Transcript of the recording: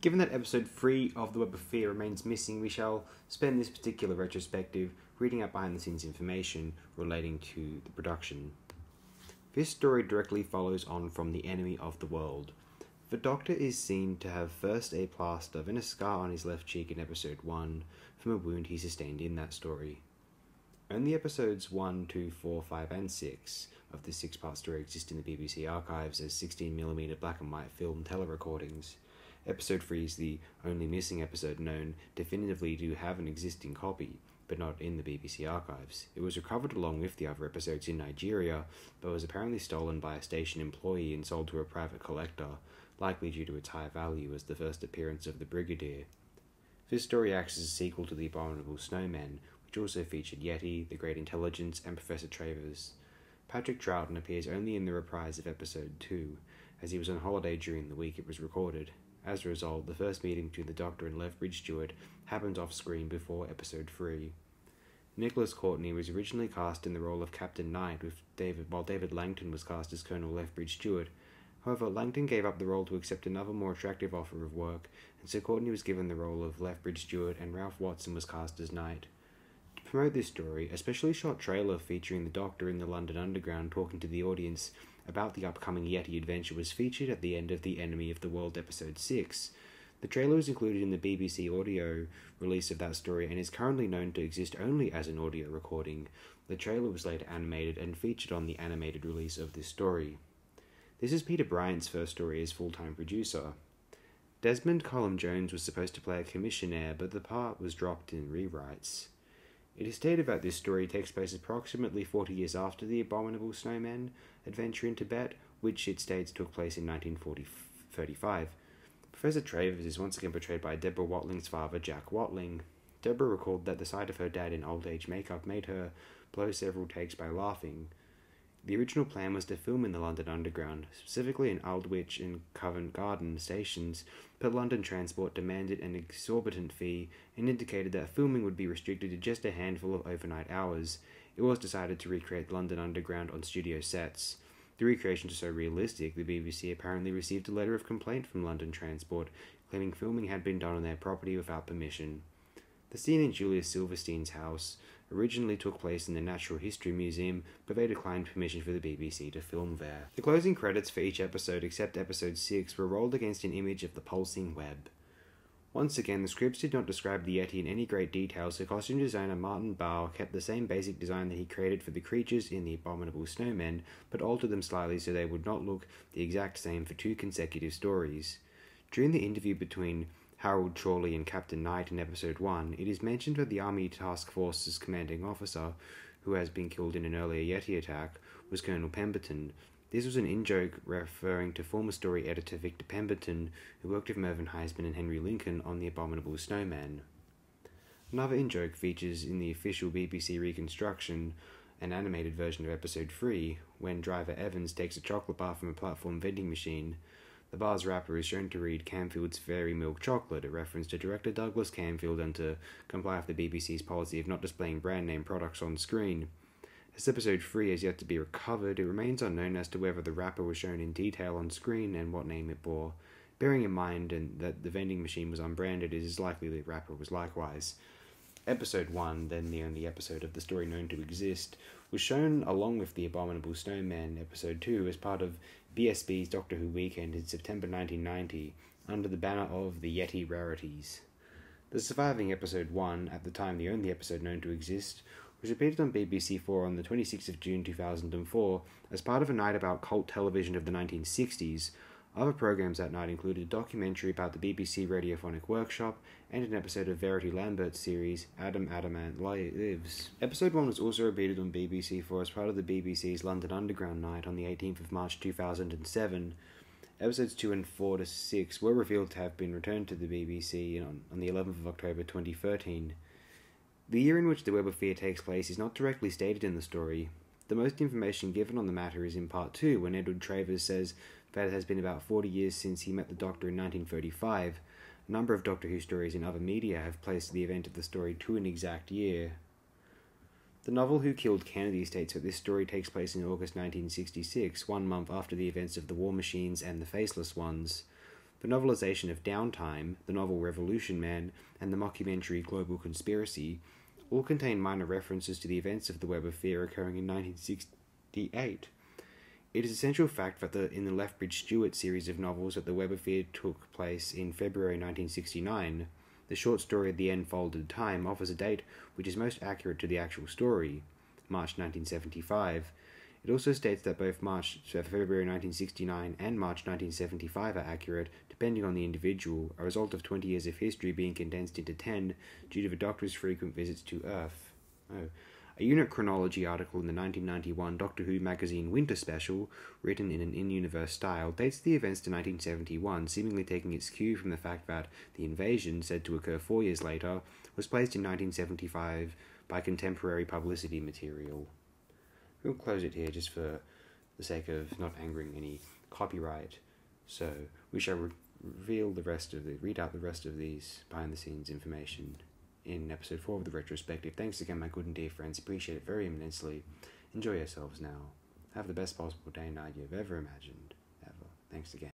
Given that episode 3 of The Web of Fear remains missing, we shall spend this particular retrospective reading out behind the scenes information relating to the production. This story directly follows on from The Enemy of the World. The Doctor is seen to have first a plaster, then a scar on his left cheek in episode 1 from a wound he sustained in that story. Only episodes 1, 2, 4, 5, and 6 of this six part story exist in the BBC archives as 16mm black and white film telerecordings. Episode 3 is the only missing episode known definitively to have an existing copy, but not in the BBC archives. It was recovered along with the other episodes in Nigeria, but was apparently stolen by a station employee and sold to a private collector, likely due to its high value as the first appearance of the Brigadier. This story acts as a sequel to The Abominable Snowmen, which also featured Yeti, The Great Intelligence, and Professor Travers. Patrick Troughton appears only in the reprise of episode 2, as he was on holiday during the week it was recorded. As a result, the first meeting between the Doctor and Lethbridge Stewart happens off screen before episode 3. Nicholas Courtney was originally cast in the role of Captain Knight, with David, while David Langton was cast as Colonel Lethbridge Stewart. However, Langton gave up the role to accept another more attractive offer of work, and so Courtney was given the role of Lethbridge Stewart, and Ralph Watson was cast as Knight. To promote this story, a specially shot trailer featuring the Doctor in the London Underground talking to the audience about the upcoming Yeti adventure was featured at the end of The Enemy of the World episode 6. The trailer was included in the BBC audio release of that story and is currently known to exist only as an audio recording. The trailer was later animated and featured on the animated release of this story. This is Peter Bryant's first story as full time producer. Desmond Cullum Jones was supposed to play a commissionaire, but the part was dropped in rewrites. It is stated that this story takes place approximately 40 years after the Abominable Snowman adventure in Tibet, which it states took place in 1935. Professor Travers is once again portrayed by Deborah Watling's father, Jack Watling. Deborah recalled that the sight of her dad in old age makeup made her blow several takes by laughing. The original plan was to film in the London Underground, specifically in Aldwych and Covent Garden stations, but London Transport demanded an exorbitant fee and indicated that filming would be restricted to just a handful of overnight hours. It was decided to recreate the London Underground on studio sets. The recreations are so realistic, the BBC apparently received a letter of complaint from London Transport, claiming filming had been done on their property without permission. The scene in Julius Silverstein's house originally took place in the Natural History Museum, but they declined permission for the BBC to film there. The closing credits for each episode, except episode 6, were rolled against an image of the pulsing web. Once again, the scripts did not describe the Yeti in any great detail, so costume designer Martin Baugh kept the same basic design that he created for the creatures in The Abominable Snowmen, but altered them slightly so they would not look the exact same for two consecutive stories. During the interview between Harold Chorley and Captain Knight in episode 1, it is mentioned that the Army Task Force's commanding officer, who has been killed in an earlier Yeti attack, was Colonel Pemberton. This was an in joke referring to former story editor Victor Pemberton, who worked with Mervyn Haisman and Henry Lincoln on The Abominable Snowman. Another in joke features in the official BBC reconstruction an animated version of episode 3, when driver Evans takes a chocolate bar from a platform vending machine. The bar's wrapper is shown to read Camfield's Fairy Milk Chocolate, a reference to director Douglas Camfield and to comply with the BBC's policy of not displaying brand name products on screen. As episode 3 has yet to be recovered, it remains unknown as to whether the wrapper was shown in detail on screen and what name it bore. Bearing in mind that the vending machine was unbranded, it is likely the wrapper was likewise. Episode 1, then the only episode of the story known to exist, was shown along with The Abominable Snowman Episode 2 as part of BSB's Doctor Who Weekend in September 1990 under the banner of The Yeti Rarities. The surviving Episode 1, at the time the only episode known to exist, was repeated on BBC 4 on the 26th of June 2004 as part of a night about cult television of the 1960s, other programs that night included a documentary about the BBC Radiophonic Workshop and an episode of Verity Lambert's series Adam Adamant Lives. Episode 1 was also repeated on BBC 4 as part of the BBC's London Underground night on the 18th of March 2007. Episodes 2 and 4 to 6 were revealed to have been returned to the BBC on, on the 11th of October 2013. The year in which the Web of Fear takes place is not directly stated in the story. The most information given on the matter is in part 2, when Edward Travers says that it has been about 40 years since he met the Doctor in 1935. A number of Doctor Who stories in other media have placed the event of the story to an exact year. The novel Who Killed Kennedy states that this story takes place in August 1966, one month after the events of the War Machines and the Faceless Ones. The novelization of Downtime, the novel Revolution Man, and the mockumentary Global Conspiracy all contain minor references to the events of the Web of Fear occurring in 1968. It is essential fact that the, in the Lethbridge Stewart series of novels that the Web of Fear took place in February 1969, the short story The Enfolded Time offers a date which is most accurate to the actual story, March 1975. It also states that both March, February 1969 and March 1975 are accurate, depending on the individual, a result of 20 years of history being condensed into 10 due to the Doctor's frequent visits to Earth. Oh. A unit chronology article in the 1991 Doctor Who magazine Winter Special, written in an in universe style, dates the events to 1971, seemingly taking its cue from the fact that the invasion, said to occur four years later, was placed in 1975 by contemporary publicity material. We'll close it here just for the sake of not angering any copyright. So we shall re- reveal the rest of the read out the rest of these behind the scenes information in episode 4 of the retrospective. Thanks again, my good and dear friends. Appreciate it very immensely. Enjoy yourselves now. Have the best possible day and night you've ever imagined. Ever. Thanks again.